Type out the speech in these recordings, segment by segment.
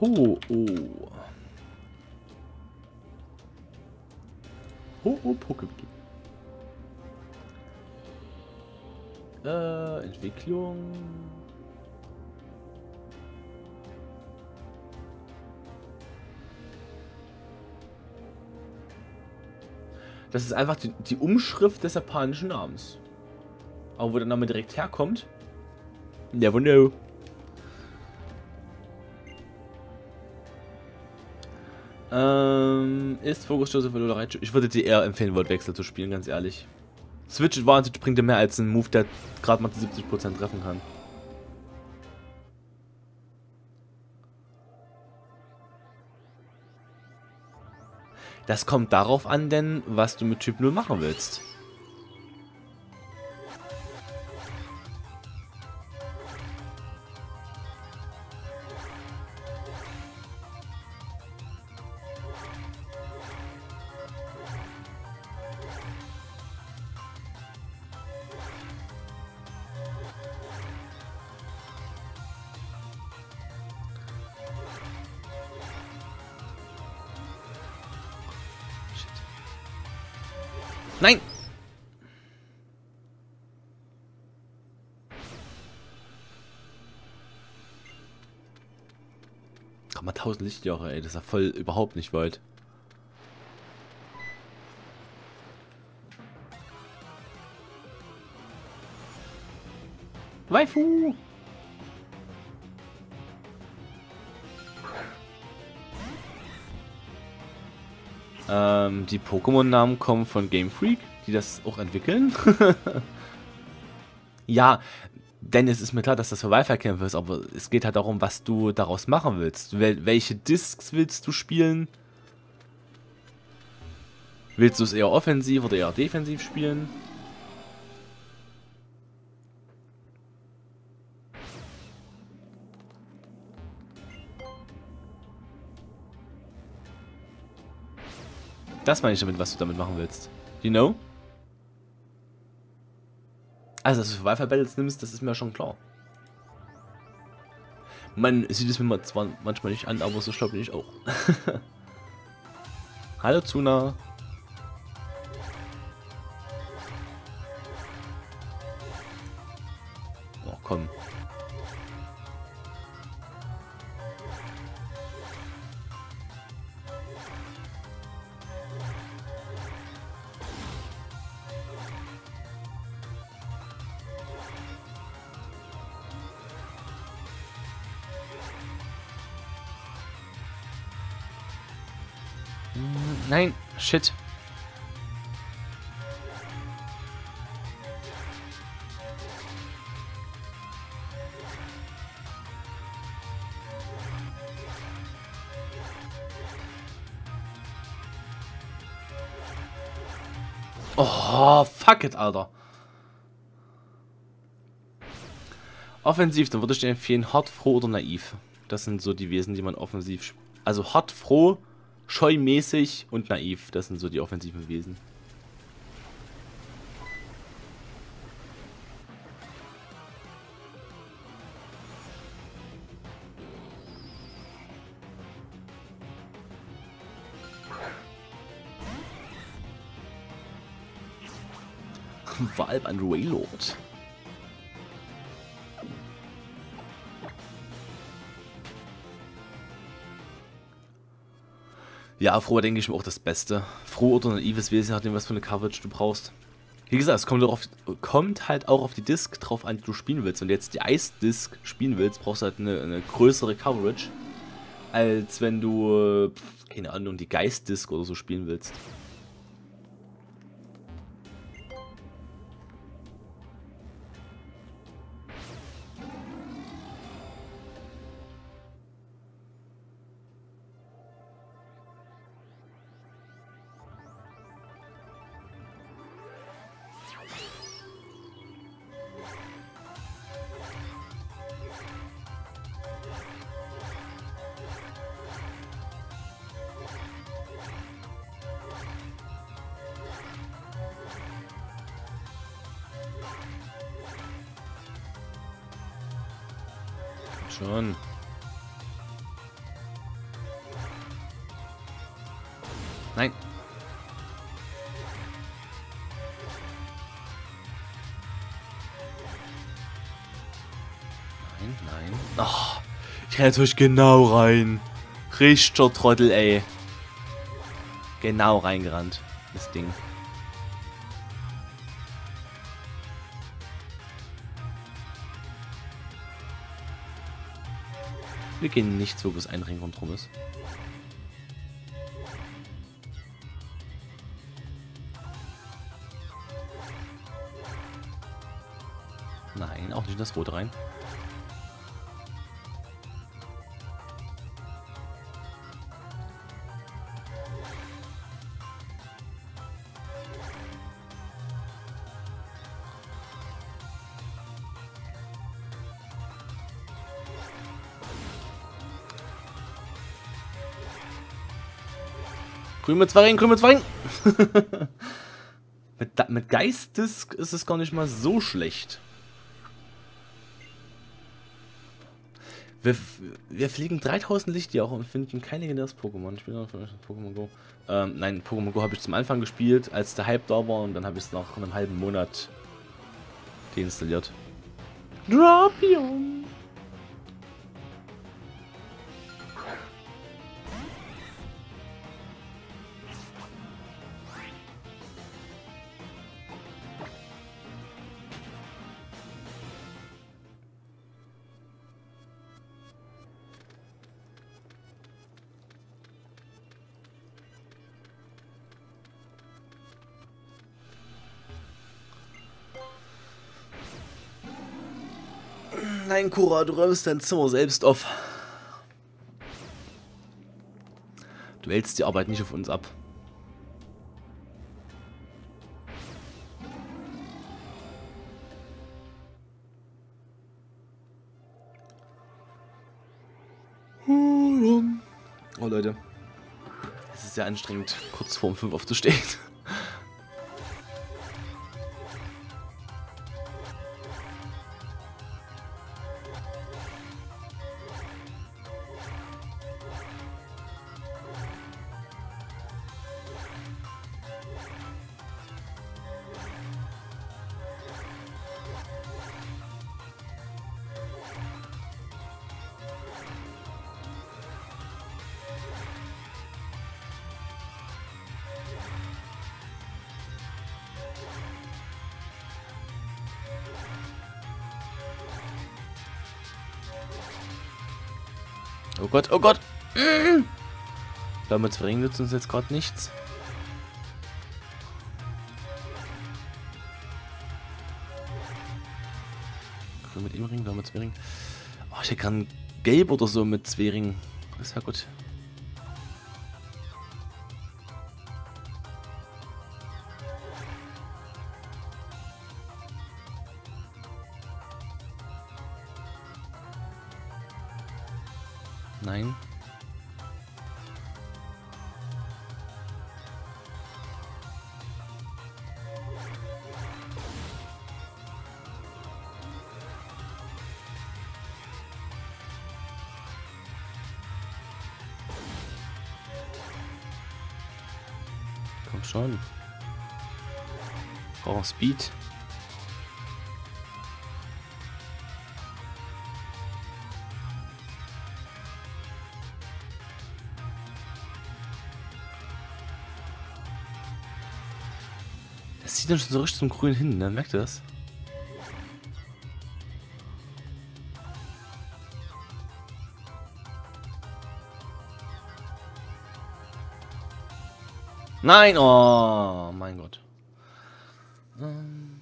Ho, oh. Ho, oh, Pokéball. Äh, Entwicklung. Das ist einfach die, die Umschrift des japanischen Namens. Aber wo der Name direkt herkommt, never know. Ähm, ist Fokus Joseph oder Ich würde dir eher empfehlen, Wortwechsel zu spielen, ganz ehrlich. Switch Advantage bringt dir mehr als ein Move, der gerade mal zu 70% treffen kann. Das kommt darauf an, denn was du mit Typ 0 machen willst. Komm mal 1000 Lichtjahre, ey. Das ist ja voll überhaupt nicht weit. Waifu! Ähm, die Pokémon-Namen kommen von Game Freak, die das auch entwickeln. ja, denn es ist mir klar, dass das Survival-Kämpfe ist, aber es geht halt darum, was du daraus machen willst. Wel welche Discs willst du spielen? Willst du es eher offensiv oder eher defensiv spielen? Das meine ich damit, was du damit machen willst. You know? Also, dass du Survival Battles nimmst, das ist mir schon klar. Man sieht es mir zwar manchmal nicht an, aber so schlau bin ich auch. Hallo Zuna. Nein, shit. Oh, fuck it, Alter. Offensiv, dann würde ich dir empfehlen, hart, froh oder naiv. Das sind so die Wesen, die man offensiv... Also hart, froh scheumäßig und naiv. Das sind so die offensiven Wesen. Valve an Railroad. Ja, froh denke ich mir auch das Beste. Froh oder naives Wesen, nachdem was für eine Coverage du brauchst. Wie gesagt, es kommt, auf, kommt, halt auch auf die Disc drauf an, die du spielen willst. Wenn du jetzt die Ice Disc spielen willst, brauchst du halt eine, eine größere Coverage, als wenn du, keine Ahnung, die Geist Disc oder so spielen willst. Nein. Nein, nein. Oh, ich renne natürlich genau rein. Richtiger Trottel, ey. Genau reingerannt. Das Ding. Wir gehen nicht wo es ein Ring rundherum ist. Das Rote rein. Mit zwei grün mit zwei mit, mit Geistes ist es gar nicht mal so schlecht. Wir, wir fliegen 3000 Lichtjahre und finden kein legendäres Pokémon. Ich bin noch von Pokémon Go. Ähm, nein, Pokémon Go habe ich zum Anfang gespielt, als der Hype da war und dann habe ich es nach einem halben Monat deinstalliert. Drapion! Nein, Kura, du räumst dein Zimmer selbst auf. Du wälzt die Arbeit nicht auf uns ab. Oh Leute, es ist sehr anstrengend, kurz vor um 5 aufzustehen. Oh Gott, oh Gott. Mhm. Damit Zwilling nützt uns jetzt gerade nichts. Grün mit Ring, da mit Zwering. Oh, ich hätte gern gelb oder so mit Zwering. Das wäre gut. Komm schon. Brauchen Speed. Das zieht dann schon so richtig zum Grün hin, ne? Merkt ihr das? Nein, oh mein Gott. Ähm.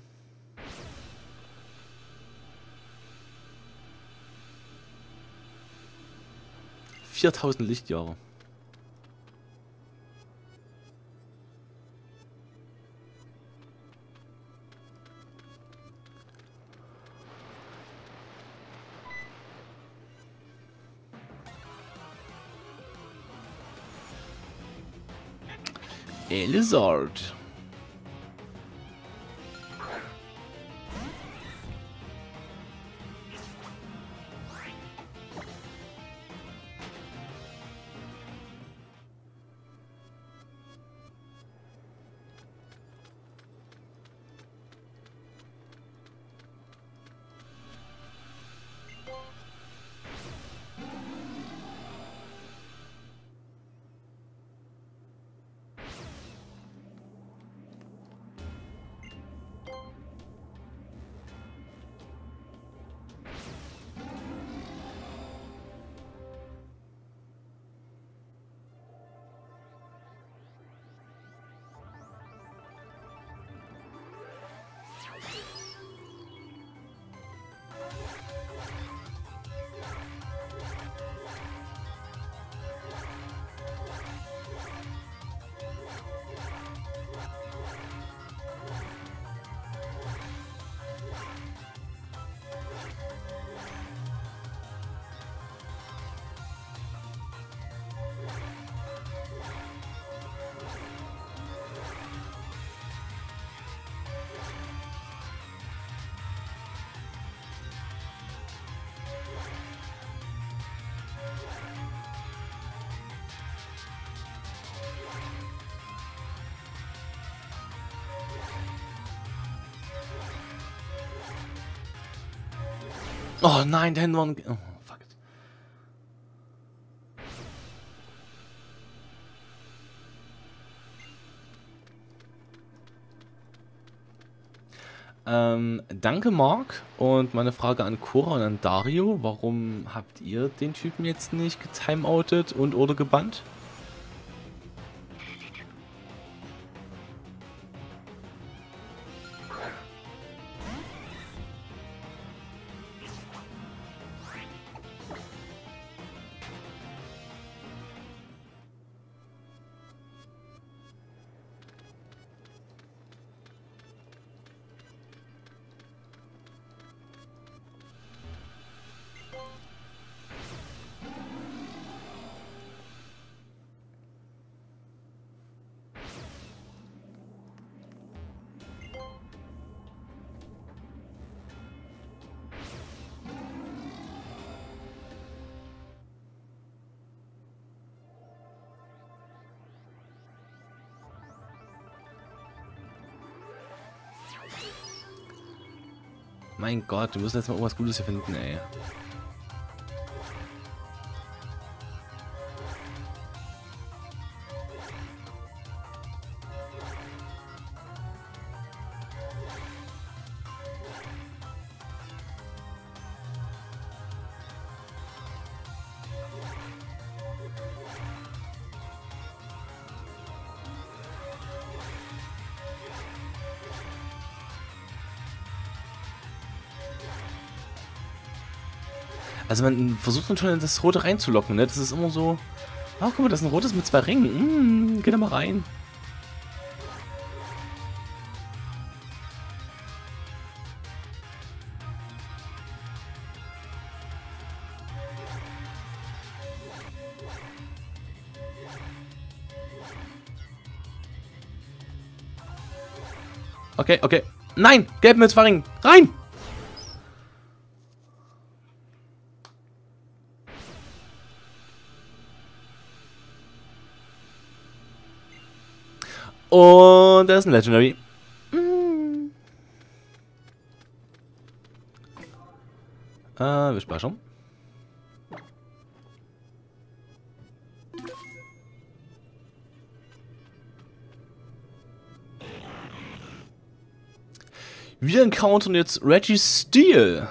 Viertausend Lichtjahre. A lizard. Oh nein, der waren... Oh, fuck. Ähm, danke Mark und meine Frage an Cora und an Dario, warum habt ihr den Typen jetzt nicht getimeoutet und oder gebannt? Mein Gott, wir müssen jetzt mal irgendwas Gutes hier finden, ey. Also man versucht natürlich schon das Rote reinzulocken, ne? Das ist immer so... Ah, oh, guck mal, das ist ein rotes mit zwei Ringen. Mm, geh da mal rein. Okay, okay. Nein! Gelb mit zwei Ringen. Rein! Und er ist ein Legendary. Mm. Äh, wir speichern. Wir encountern jetzt Reggie Steele.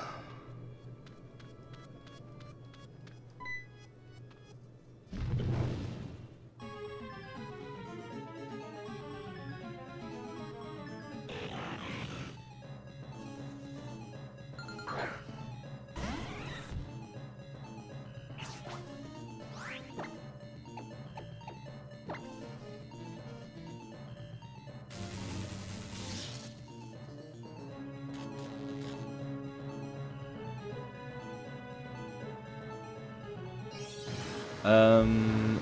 Ähm,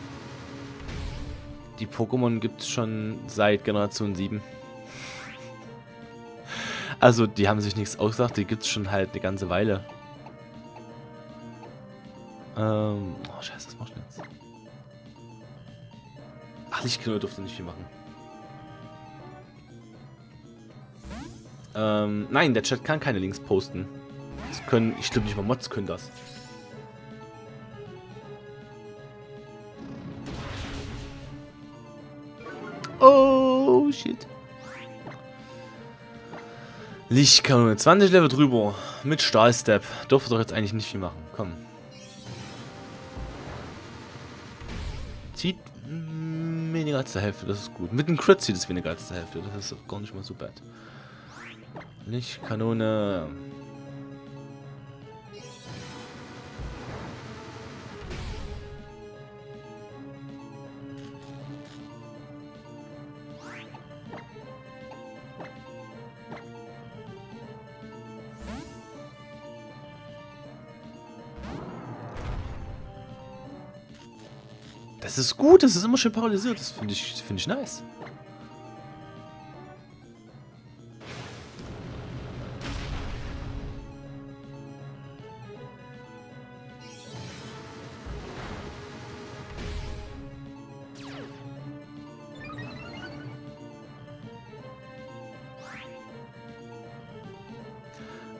die Pokémon gibt es schon seit Generation 7. Also, die haben sich nichts ausgedacht, die gibt es schon halt eine ganze Weile. Ähm, oh scheiße, was mach ich jetzt? Ach, Lichtknall durfte nicht viel machen. Ähm, nein, der Chat kann keine Links posten. Das können, ich glaube nicht mal Mods können das. Shit. Lichtkanone, 20 Level drüber. Mit Stahlstep. Dürfte doch jetzt eigentlich nicht viel machen. Komm. Zieht weniger als der Hälfte, das ist gut. Mit dem Crit zieht es weniger als der Hälfte. Das ist gar nicht mal so bad. Lichtkanone. Das ist gut, das ist immer schön paralysiert. Das finde ich, find ich nice.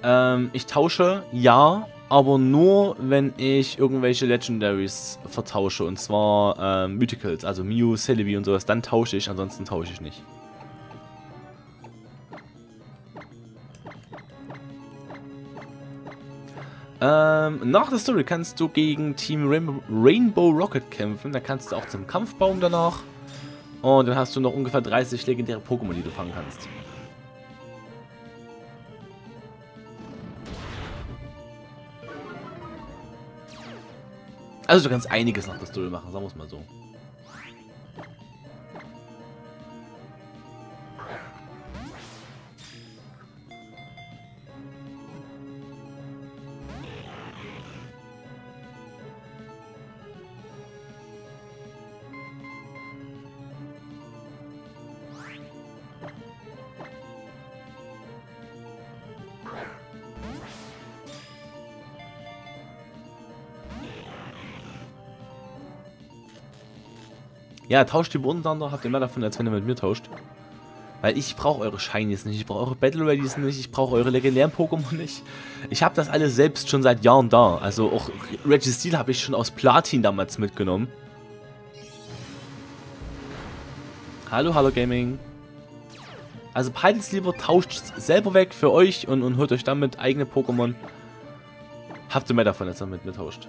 Ähm, ich tausche, ja, aber nur, wenn ich irgendwelche Legendaries vertausche. Und zwar ähm, Mythicals, also Mew, Celebi und sowas. Dann tausche ich, ansonsten tausche ich nicht. Ähm, nach der Story kannst du gegen Team Rainbow, Rainbow Rocket kämpfen. Da kannst du auch zum Kampfbaum danach. Und dann hast du noch ungefähr 30 legendäre Pokémon, die du fangen kannst. Also du kannst einiges nach Story machen, sagen wir es mal so. Ja, tauscht die untereinander, habt ihr mehr davon, als wenn ihr mit mir tauscht. Weil ich brauche eure Shinies nicht, ich brauche eure Battle Readies nicht, ich brauche eure legendären Pokémon nicht. Ich habe das alles selbst schon seit Jahren da. Also auch Registeel habe ich schon aus Platin damals mitgenommen. Hallo, hallo Gaming. Also behaltet lieber, tauscht es selber weg für euch und, und holt euch damit eigene Pokémon. Habt ihr mehr davon, als ihr mit mir tauscht.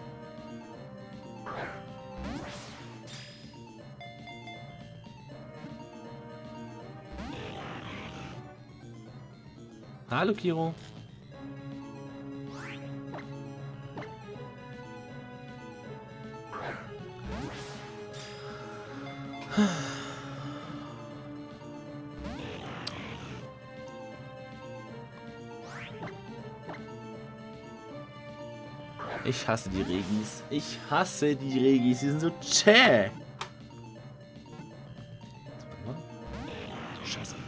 Hallo, Kiro. Ich hasse die Regis. Ich hasse die Regis. Die sind so zäh. Scheiße.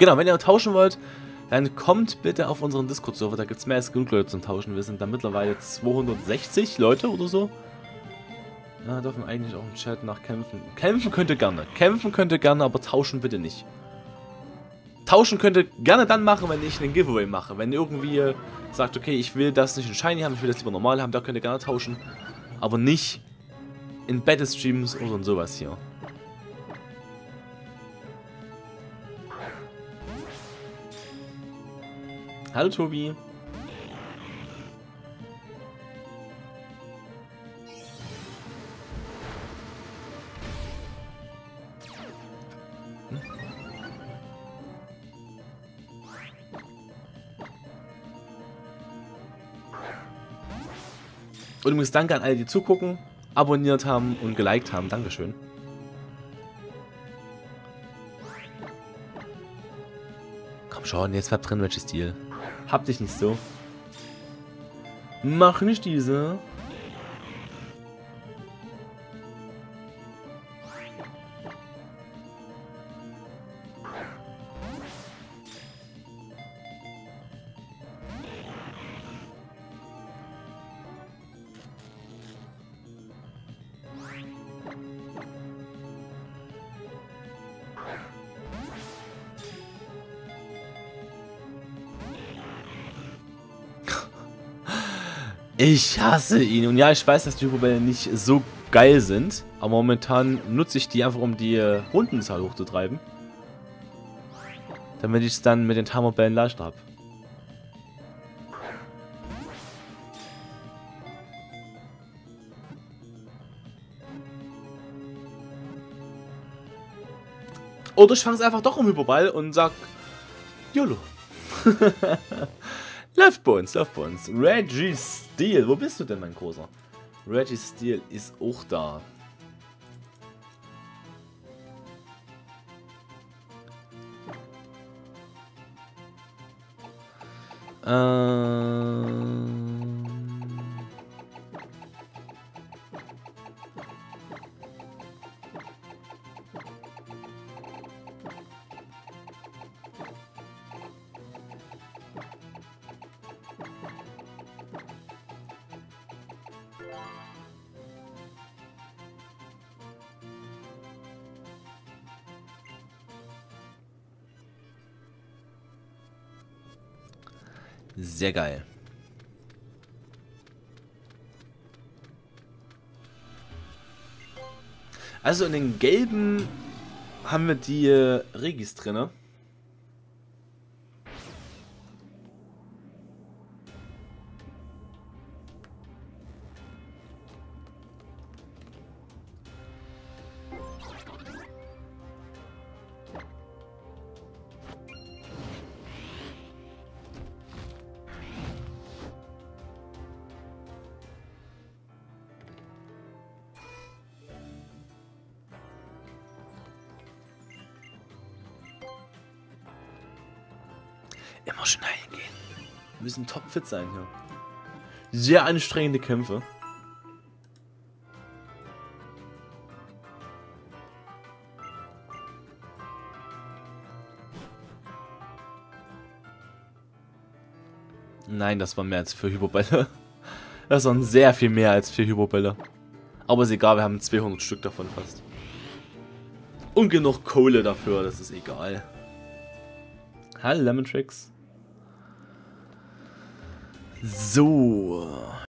Genau, wenn ihr tauschen wollt, dann kommt bitte auf unseren Discord-Server. Da gibt es mehr als genug Leute zum Tauschen. Wir sind da mittlerweile 260 Leute oder so. Ja, dürfen eigentlich auch im Chat nach kämpfen. Kämpfen könnte gerne. Kämpfen könnte gerne, aber tauschen bitte nicht. Tauschen könnte gerne dann machen, wenn ich einen Giveaway mache. Wenn irgendwie sagt, okay, ich will das nicht in Shiny haben, ich will das lieber normal haben, da könnt ihr gerne tauschen. Aber nicht in Battle Streams oder in sowas hier. Hallo Tobi. Und übrigens danke an alle, die zugucken, abonniert haben und geliked haben. Dankeschön. Komm schon, jetzt verbrennen welches Stil. Hab dich nicht so. Mach nicht diese. Ich hasse ihn. Und ja, ich weiß, dass die Hyperbälle nicht so geil sind. Aber momentan nutze ich die einfach, um die äh, Rundenzahl hochzutreiben. Damit ich es dann mit den Thermobällen leichter habe. Oder ich fange es einfach doch um Hyperball und sag YOLO. läuft bei uns, läuft. Reggie Steel, wo bist du denn, mein Großer? Reggie Steel ist auch da. Ähm... Sehr geil. Also in den gelben haben wir die äh, Regis drin. Immer schnell gehen. Wir müssen topfit sein hier. Sehr anstrengende Kämpfe. Nein, das war mehr als vier Hyperbälle. Das waren sehr viel mehr als vier Hyperbälle. Aber ist egal, wir haben 200 Stück davon fast. Und genug Kohle dafür, das ist egal. Hallo Lemon Tricks. So.